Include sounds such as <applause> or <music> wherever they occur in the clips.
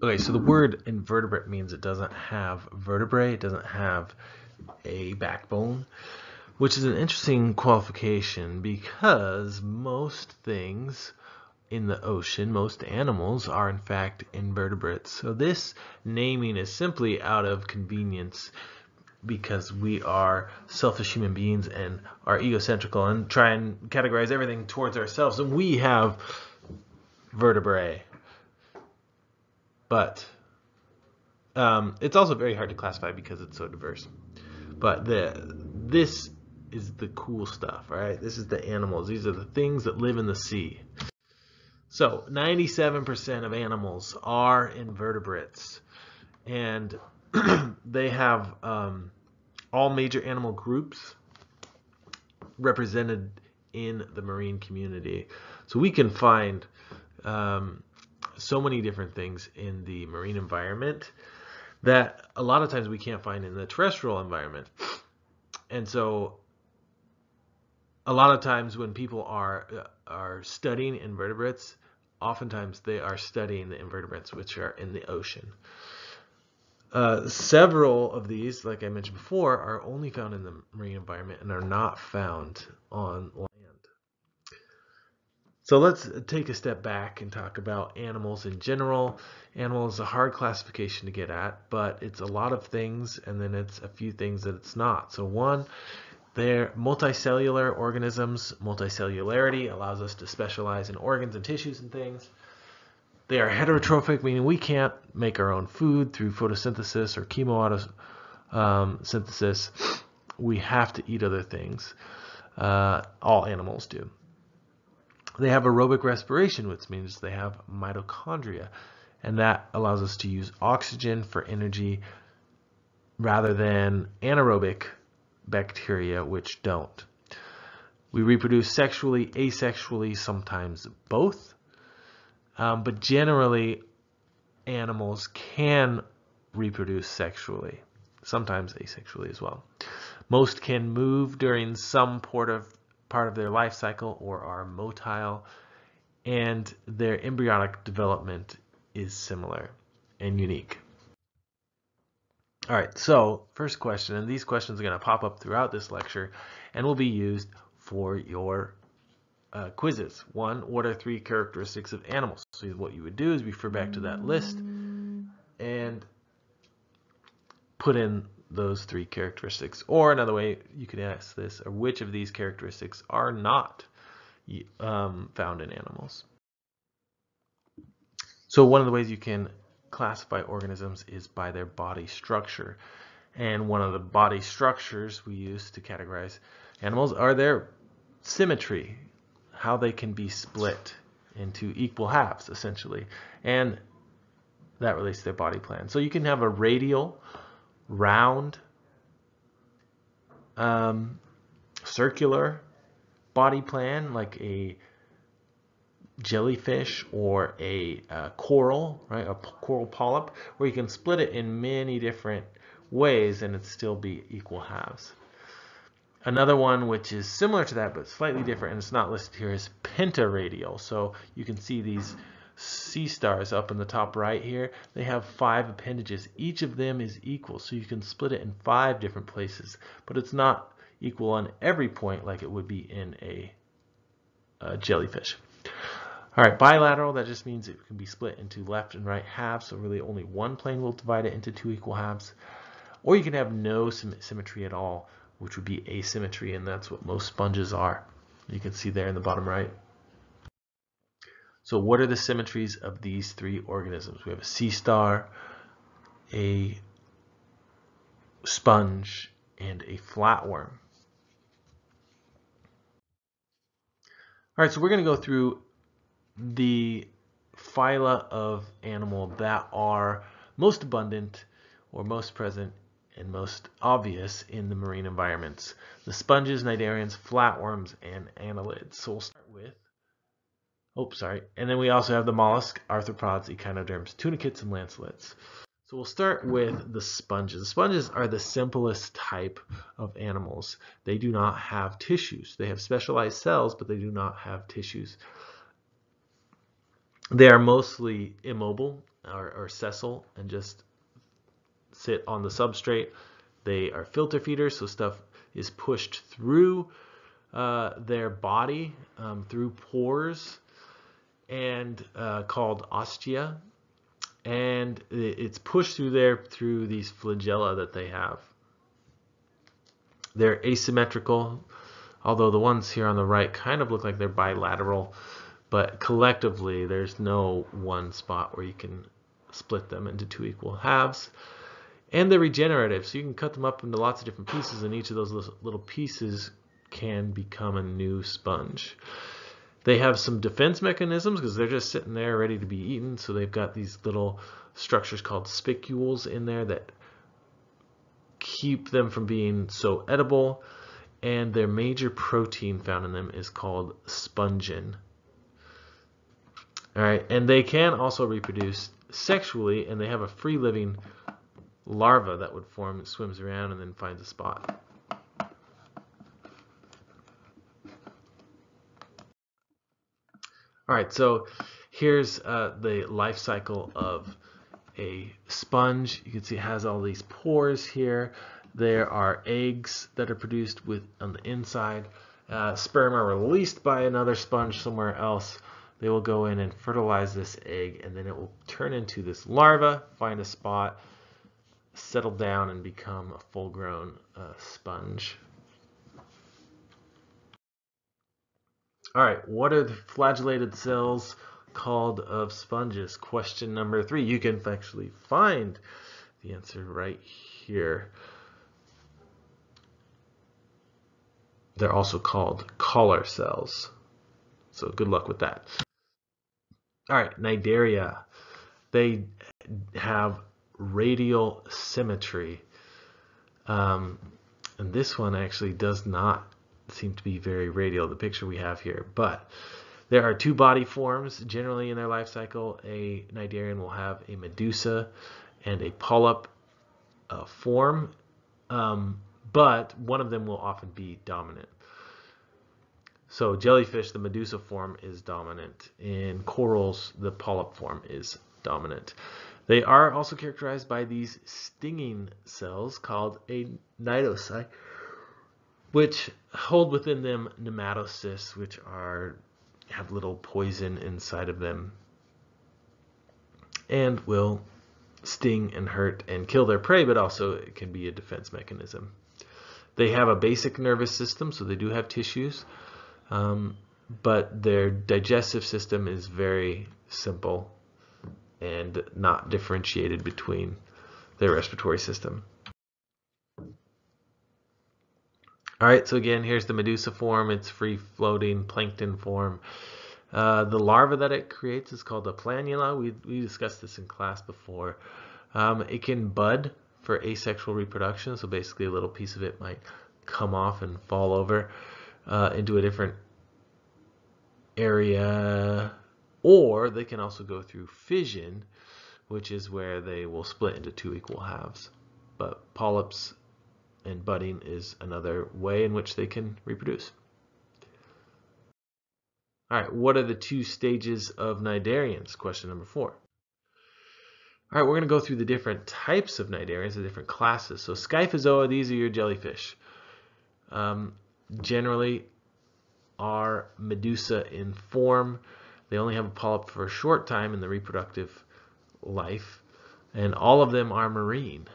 Okay, so the word invertebrate means it doesn't have vertebrae, it doesn't have a backbone, which is an interesting qualification because most things in the ocean, most animals are in fact invertebrates. So this naming is simply out of convenience because we are selfish human beings and are egocentrical and try and categorize everything towards ourselves. And we have vertebrae. But um, it's also very hard to classify because it's so diverse. But the this is the cool stuff, right? This is the animals. These are the things that live in the sea. So 97% of animals are invertebrates. And <clears throat> they have um, all major animal groups represented in the marine community. So we can find um, so many different things in the marine environment that a lot of times we can't find in the terrestrial environment. And so a lot of times when people are are studying invertebrates, oftentimes they are studying the invertebrates which are in the ocean. Uh, several of these, like I mentioned before, are only found in the marine environment and are not found on land. So let's take a step back and talk about animals in general. Animal is a hard classification to get at, but it's a lot of things and then it's a few things that it's not. So one, they're multicellular organisms. Multicellularity allows us to specialize in organs and tissues and things. They are heterotrophic, meaning we can't make our own food through photosynthesis or chemosynthesis. Um, we have to eat other things. Uh, all animals do. They have aerobic respiration, which means they have mitochondria, and that allows us to use oxygen for energy rather than anaerobic bacteria which don't. We reproduce sexually, asexually, sometimes both. Um, but generally, animals can reproduce sexually, sometimes asexually as well. Most can move during some part of, part of their life cycle or are motile, and their embryonic development is similar and unique. All right, so first question, and these questions are going to pop up throughout this lecture and will be used for your uh, quizzes. One, what are three characteristics of animals? So what you would do is refer back to that list and put in those three characteristics. Or another way you could ask this, which of these characteristics are not um, found in animals? So one of the ways you can classify organisms is by their body structure. And one of the body structures we use to categorize animals are their symmetry, how they can be split into equal halves, essentially. And that relates to their body plan. So you can have a radial, round, um, circular body plan, like a jellyfish or a uh, coral, right, a coral polyp, where you can split it in many different ways and it still be equal halves. Another one which is similar to that but slightly different and it's not listed here is pentaradial. So you can see these sea stars up in the top right here. They have five appendages. Each of them is equal so you can split it in five different places but it's not equal on every point like it would be in a, a jellyfish. All right, bilateral, that just means it can be split into left and right halves, so really only one plane will divide it into two equal halves. Or you can have no symmetry at all, which would be asymmetry, and that's what most sponges are. You can see there in the bottom right. So what are the symmetries of these three organisms? We have a sea star, a sponge, and a flatworm. All right, so we're going to go through the phyla of animal that are most abundant or most present and most obvious in the marine environments. The sponges, cnidarians, flatworms, and annelids. So we'll start with, oh, sorry. And then we also have the mollusk, arthropods, echinoderms, tunicates, and lancelets. So we'll start with the sponges. The sponges are the simplest type of animals. They do not have tissues. They have specialized cells, but they do not have tissues. They are mostly immobile or, or sessile and just sit on the substrate. They are filter feeders, so stuff is pushed through uh, their body, um, through pores, and uh, called ostia. And it's pushed through there through these flagella that they have. They're asymmetrical, although the ones here on the right kind of look like they're bilateral, but collectively there's no one spot where you can split them into two equal halves. And they're regenerative, so you can cut them up into lots of different pieces, and each of those little pieces can become a new sponge. They have some defense mechanisms because they're just sitting there ready to be eaten, so they've got these little structures called spicules in there that keep them from being so edible, and their major protein found in them is called spongin. All right, and they can also reproduce sexually, and they have a free living larva that would form, swims around, and then finds a spot. All right, so here's uh, the life cycle of a sponge. You can see it has all these pores here. There are eggs that are produced with on the inside. Uh, sperm are released by another sponge somewhere else. They will go in and fertilize this egg, and then it will turn into this larva, find a spot, settle down, and become a full-grown uh, sponge. All right, what are the flagellated cells called of sponges? Question number three. You can actually find the answer right here. They're also called collar cells. So good luck with that. All right, Cnidaria. They have radial symmetry. Um, and this one actually does not seem to be very radial, the picture we have here. But there are two body forms generally in their life cycle. A cnidarian will have a medusa and a polyp uh, form, um, but one of them will often be dominant. So jellyfish, the medusa form is dominant. In corals, the polyp form is dominant. They are also characterized by these stinging cells called a cnidocyte, which hold within them nematocysts, which are have little poison inside of them and will sting and hurt and kill their prey, but also it can be a defense mechanism. They have a basic nervous system, so they do have tissues, um, but their digestive system is very simple and not differentiated between their respiratory system. All right, so again, here's the Medusa form. It's free-floating plankton form. Uh, the larva that it creates is called a planula. We, we discussed this in class before. Um, it can bud for asexual reproduction, so basically a little piece of it might come off and fall over uh, into a different area, or they can also go through fission, which is where they will split into two equal halves. But polyps and budding is another way in which they can reproduce. All right, what are the two stages of cnidarians? Question number four. All right, we're going to go through the different types of cnidarians, the different classes. So Scyphozoa, these are your jellyfish. Um, generally are medusa in form. They only have a polyp for a short time in the reproductive life, and all of them are marine.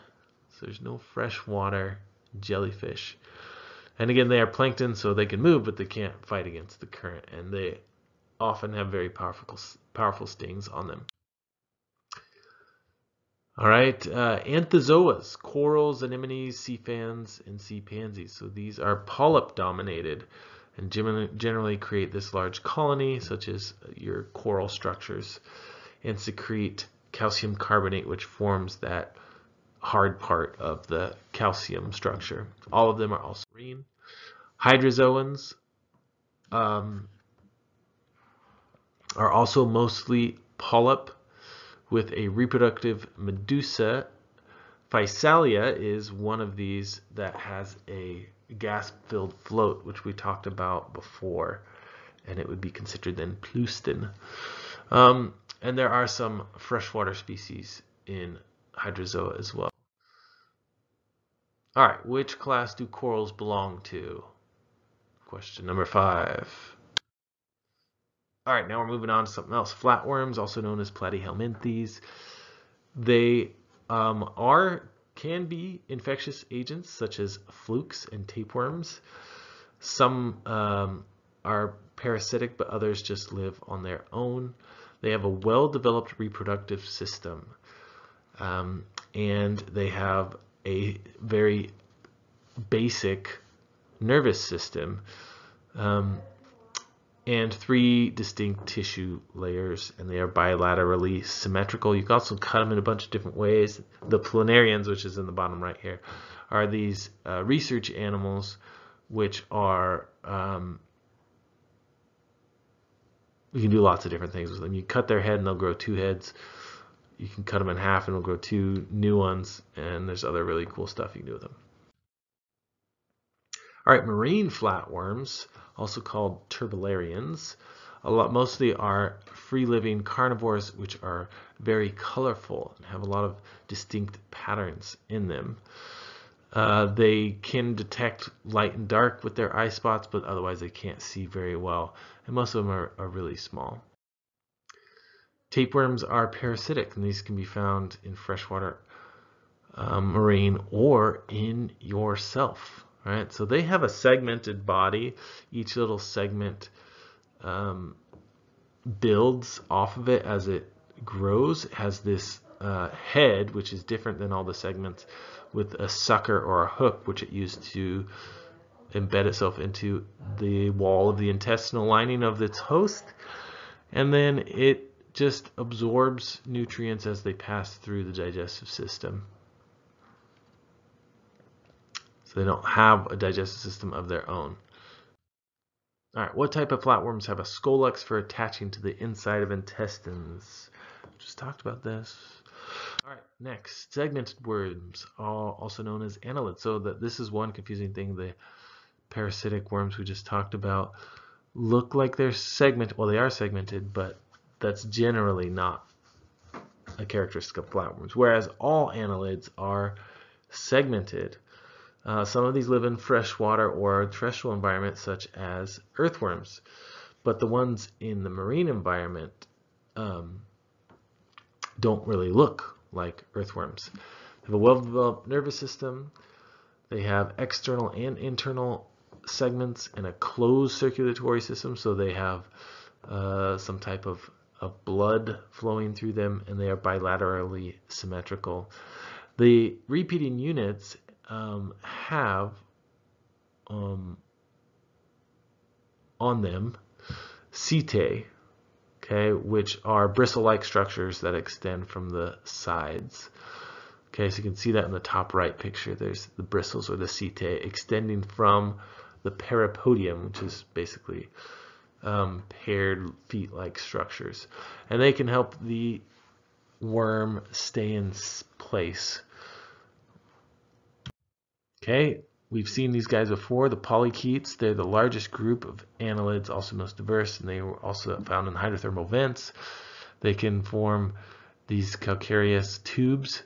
So there's no freshwater jellyfish. And again, they are plankton, so they can move, but they can't fight against the current, and they often have very powerful, powerful stings on them. All right, uh, anthozoas, corals, anemones, sea fans, and sea pansies. So these are polyp dominated and generally create this large colony, such as your coral structures, and secrete calcium carbonate, which forms that hard part of the calcium structure. All of them are also green. Hydrozoans um, are also mostly polyp with a reproductive medusa. Physalia is one of these that has a gas-filled float, which we talked about before, and it would be considered then pleuston. Um, and there are some freshwater species in Hydrozoa as well. All right, which class do corals belong to? Question number five. All right, now we're moving on to something else. Flatworms, also known as platyhelminthes, they um, are can be infectious agents such as flukes and tapeworms. Some um, are parasitic, but others just live on their own. They have a well-developed reproductive system, um, and they have a very basic nervous system um, and three distinct tissue layers, and they are bilaterally symmetrical. You can also cut them in a bunch of different ways. The planarians, which is in the bottom right here, are these uh, research animals which are um, you can do lots of different things with them. You cut their head and they'll grow two heads. You can cut them in half and it'll grow two new ones. And there's other really cool stuff you can do with them. All right, marine flatworms, also called turbellarians, a lot mostly are free-living carnivores which are very colorful and have a lot of distinct patterns in them. Uh, they can detect light and dark with their eye spots, but otherwise they can't see very well, and most of them are, are really small. Tapeworms are parasitic, and these can be found in freshwater um, marine or in yourself right? So they have a segmented body. Each little segment um, builds off of it as it grows. It has this uh, head, which is different than all the segments, with a sucker or a hook, which it used to embed itself into the wall of the intestinal lining of its host. And then it just absorbs nutrients as they pass through the digestive system. So they don't have a digestive system of their own. All right, what type of flatworms have a scolex for attaching to the inside of intestines? Just talked about this. All right, next, segmented worms, also known as annelids. So that this is one confusing thing. The parasitic worms we just talked about look like they're segmented. Well, they are segmented, but that's generally not a characteristic of flatworms. Whereas all annelids are segmented. Uh, some of these live in freshwater or terrestrial environments such as earthworms, but the ones in the marine environment um, don't really look like earthworms. They have a well-developed nervous system. They have external and internal segments and a closed circulatory system, so they have uh, some type of, of blood flowing through them, and they are bilaterally symmetrical. The repeating units um, have um, on them setae, okay, which are bristle-like structures that extend from the sides. Okay, so you can see that in the top right picture. There's the bristles or the setae extending from the parapodium, which is basically um, paired feet-like structures. And they can help the worm stay in place Okay, we've seen these guys before, the polychaetes. They're the largest group of annelids, also most diverse, and they were also found in hydrothermal vents. They can form these calcareous tubes,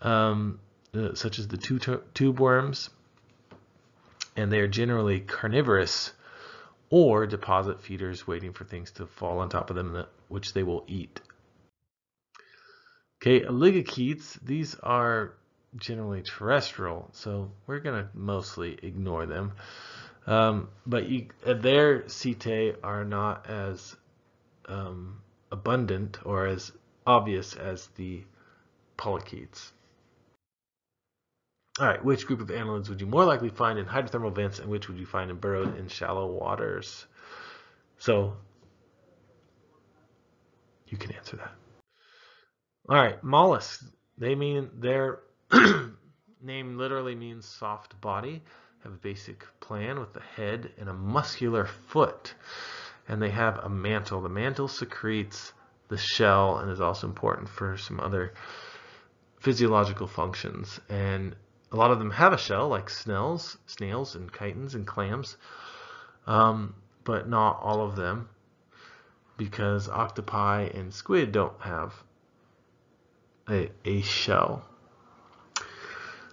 um, uh, such as the tube worms, and they are generally carnivorous or deposit feeders waiting for things to fall on top of them, which they will eat. Okay, oligochaetes, these are generally terrestrial, so we're going to mostly ignore them. Um, but you, uh, their setae are not as um, abundant or as obvious as the polychaetes. All right, which group of annelids would you more likely find in hydrothermal vents and which would you find in burrowed in shallow waters? So you can answer that. All right, mollusks. They mean they're <clears throat> Name literally means soft body. Have a basic plan with a head and a muscular foot. And they have a mantle. The mantle secretes the shell and is also important for some other physiological functions. And a lot of them have a shell, like snails, snails and chitons and clams, um, but not all of them. because octopi and squid don't have a, a shell.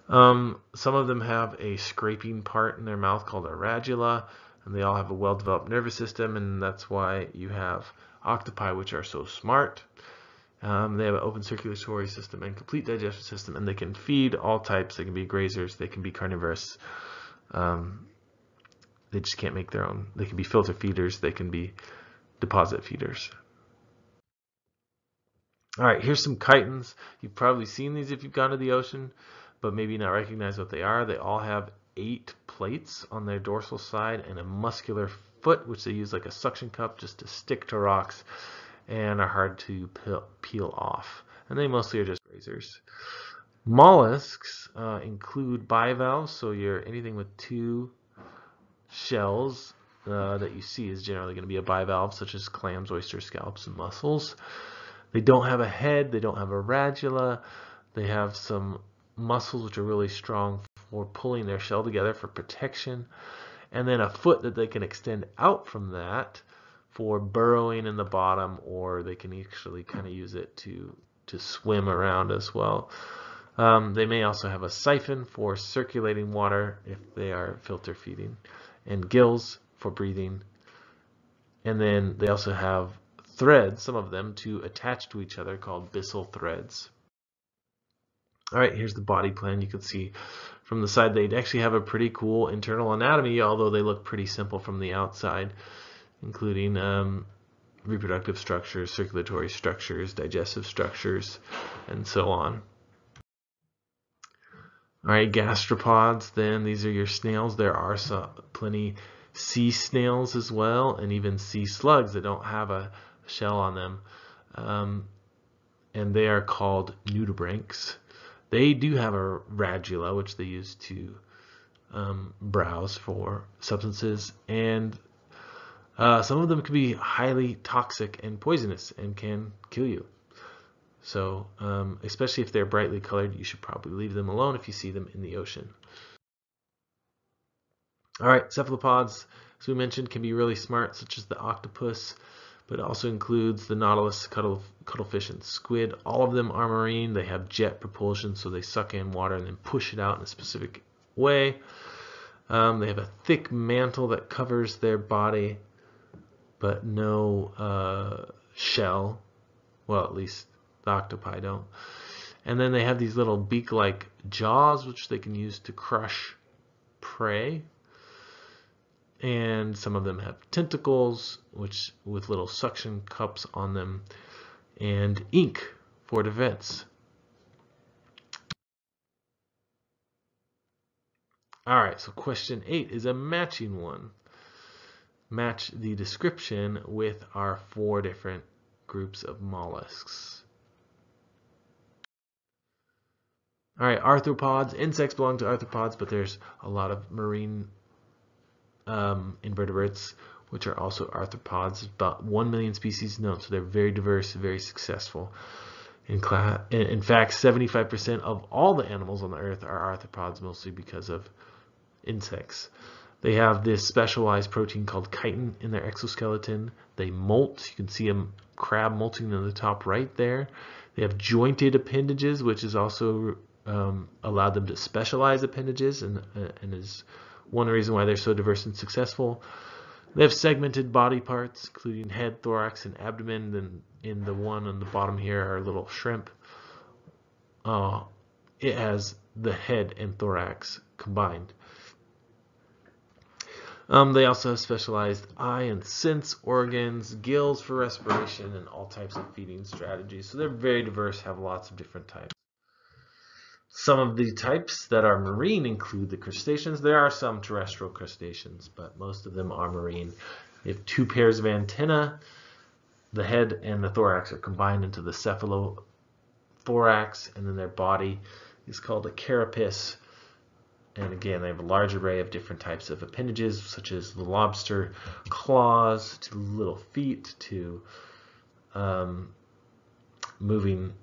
Um, some of them have a scraping part in their mouth called a radula, and they all have a well-developed nervous system, and that's why you have octopi, which are so smart. Um, they have an open circulatory system and complete digestive system, and they can feed all types. They can be grazers, they can be carnivorous. Um, they just can't make their own. They can be filter feeders, they can be deposit feeders. All right, here's some chitons. You've probably seen these if you've gone to the ocean, but maybe not recognize what they are. They all have eight plates on their dorsal side and a muscular foot, which they use like a suction cup just to stick to rocks and are hard to peel, off. And they mostly are just razors. Mollusks uh, include bivalves, so you're anything with two shells uh, that you see is generally going to be a bivalve, such as clams, oysters, scallops, and mussels. They don't have a head, they don't have a radula, they have some muscles which are really strong for pulling their shell together for protection, and then a foot that they can extend out from that for burrowing in the bottom, or they can actually kind of use it to, to swim around as well. Um, they may also have a siphon for circulating water if they are filter feeding, and gills for breathing. And then they also have threads, some of them, to attach to each other called byssal threads. All right, here's the body plan. You can see from the side they actually have a pretty cool internal anatomy, although they look pretty simple from the outside, including um, reproductive structures, circulatory structures, digestive structures, and so on. All right, gastropods, then these are your snails. There are some, plenty sea snails as well, and even sea slugs that don't have a shell on them. Um, and they are called nudibranchs. They do have a radula, which they use to um, browse for substances, and uh, some of them can be highly toxic and poisonous and can kill you. So, um, especially if they're brightly colored, you should probably leave them alone if you see them in the ocean. All right, cephalopods, as we mentioned, can be really smart, such as the octopus, but it also includes the nautilus, cuttle, cuttlefish, and squid. All of them are marine. They have jet propulsion, so they suck in water and then push it out in a specific way. Um, they have a thick mantle that covers their body, but no uh, shell. Well, at least the octopi don't. And then they have these little beak-like jaws, which they can use to crush prey and some of them have tentacles which with little suction cups on them and ink for defense. Alright, so question 8 is a matching one. Match the description with our four different groups of mollusks. Alright, arthropods. Insects belong to arthropods, but there's a lot of marine um, invertebrates, which are also arthropods. About 1 million species known, so they're very diverse, very successful. In, in fact, 75% of all the animals on the earth are arthropods, mostly because of insects. They have this specialized protein called chitin in their exoskeleton. They molt. You can see a crab molting in the top right there. They have jointed appendages, which is also um, allowed them to specialize appendages and, uh, and is one reason why they're so diverse and successful. They have segmented body parts, including head, thorax, and abdomen. Then in the one on the bottom here are little shrimp. Uh, it has the head and thorax combined. Um, they also have specialized eye and sense organs, gills for respiration, and all types of feeding strategies. So they're very diverse, have lots of different types. Some of the types that are marine include the crustaceans. There are some terrestrial crustaceans, but most of them are marine. They have two pairs of antennae. The head and the thorax are combined into the cephalothorax, and then their body is called a carapace. And again, they have a large array of different types of appendages, such as the lobster claws, to little feet, to um, moving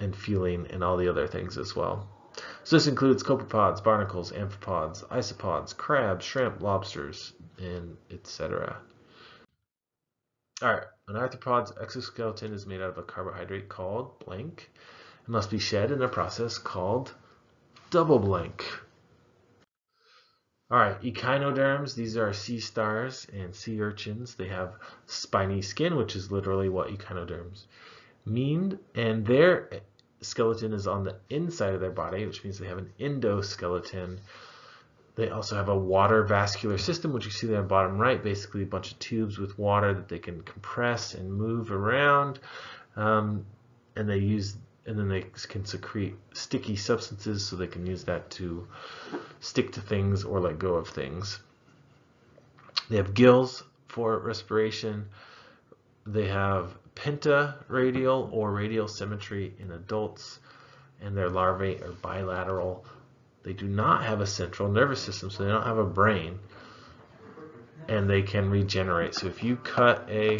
and feeling and all the other things as well. So this includes copepods, barnacles, amphipods, isopods, crabs, shrimp, lobsters, and etc. All right, an arthropod's exoskeleton is made out of a carbohydrate called blank. It must be shed in a process called double blank. All right, echinoderms, these are sea stars and sea urchins. They have spiny skin, which is literally what echinoderms mean, and their skeleton is on the inside of their body, which means they have an endoskeleton. They also have a water vascular system, which you see there on the bottom right, basically a bunch of tubes with water that they can compress and move around. Um, and they use and then they can secrete sticky substances so they can use that to stick to things or let go of things. They have gills for respiration. They have pentaradial or radial symmetry in adults, and their larvae are bilateral. They do not have a central nervous system, so they don't have a brain, and they can regenerate. So if you cut a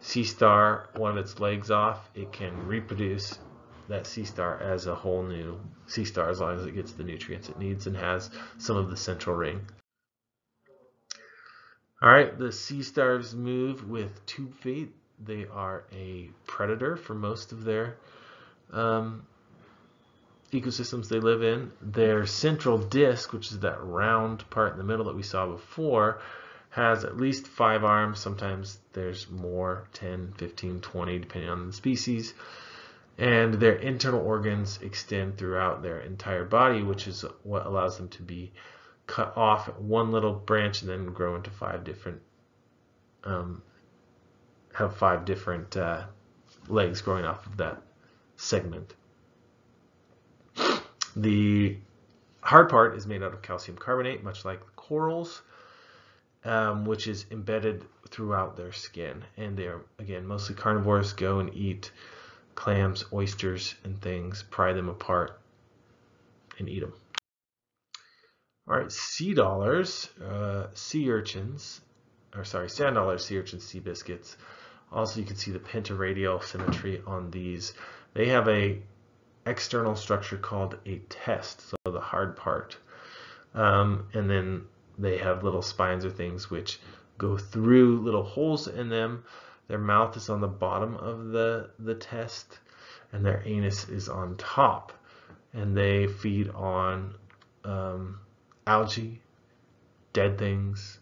sea star, one of its legs off, it can reproduce that sea star as a whole new sea star as long as it gets the nutrients it needs and has some of the central ring. All right, the sea stars move with tube feet. They are a predator for most of their um, ecosystems they live in. Their central disc, which is that round part in the middle that we saw before, has at least five arms. Sometimes there's more, 10, 15, 20, depending on the species and their internal organs extend throughout their entire body, which is what allows them to be cut off one little branch and then grow into five different, um, have five different uh, legs growing off of that segment. The hard part is made out of calcium carbonate, much like the corals, um, which is embedded throughout their skin. And they're, again, mostly carnivores, go and eat clams, oysters, and things, pry them apart, and eat them. All right, sea dollars, uh, sea urchins, or sorry, sand dollars, sea urchins, sea biscuits. Also, you can see the pentaradial symmetry on these. They have a external structure called a test, so the hard part. Um, and then they have little spines or things which go through little holes in them their mouth is on the bottom of the, the test and their anus is on top. And they feed on um, algae, dead things,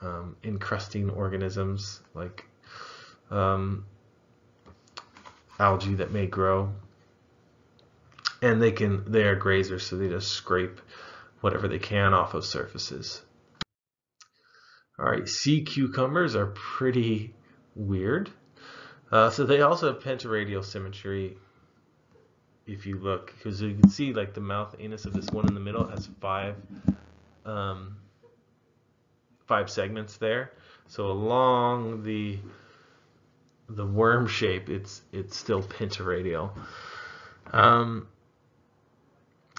um, encrusting organisms like um, algae that may grow. And they can they are grazers, so they just scrape whatever they can off of surfaces. All right, sea cucumbers are pretty weird. Uh, so they also have pentaradial symmetry. If you look, because you can see like the mouth anus of this one in the middle has five um, five segments there. So along the the worm shape, it's it's still pentaradial. Um,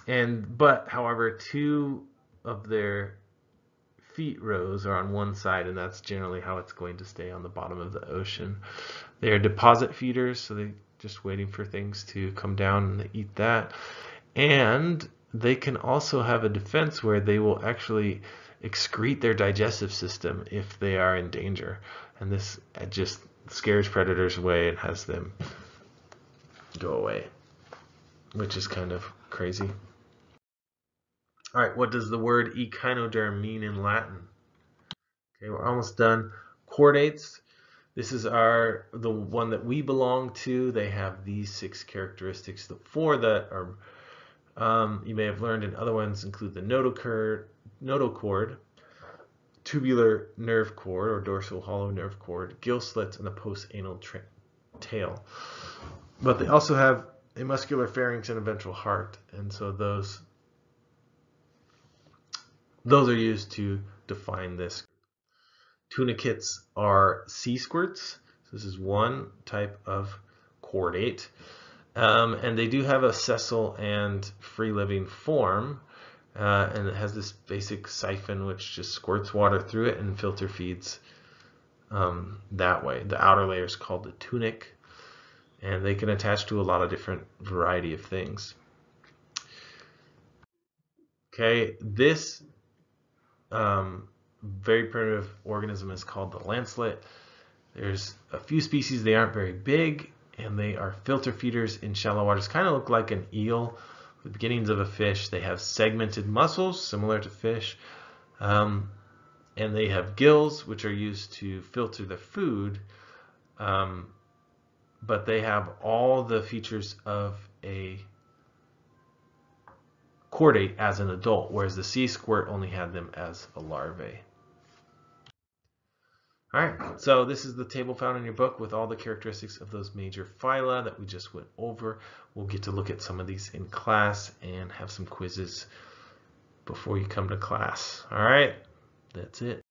and but however, two of their feet rows are on one side, and that's generally how it's going to stay on the bottom of the ocean. They are deposit feeders, so they're just waiting for things to come down and they eat that. And they can also have a defense where they will actually excrete their digestive system if they are in danger. And this just scares predators away and has them go away, which is kind of crazy. All right, what does the word echinoderm mean in Latin? Okay, we're almost done. Chordates, this is our the one that we belong to. They have these six characteristics. The four that are um, you may have learned in other ones include the notochord, tubular nerve cord or dorsal hollow nerve cord, gill slits, and the postanal tail. But they also have a muscular pharynx and a ventral heart, and so those those are used to define this. Tunicates are sea squirts. So this is one type of chordate. Um, and they do have a sessile and free-living form. Uh, and it has this basic siphon which just squirts water through it and filter feeds um, that way. The outer layer is called the tunic and they can attach to a lot of different variety of things. Okay, this um, very primitive organism is called the lancelet. There's a few species, they aren't very big, and they are filter feeders in shallow waters. Kind of look like an eel, the beginnings of a fish. They have segmented muscles, similar to fish, um, and they have gills, which are used to filter the food, um, but they have all the features of a chordate as an adult, whereas the sea squirt only had them as a larvae. All right, so this is the table found in your book with all the characteristics of those major phyla that we just went over. We'll get to look at some of these in class and have some quizzes before you come to class. All right, that's it.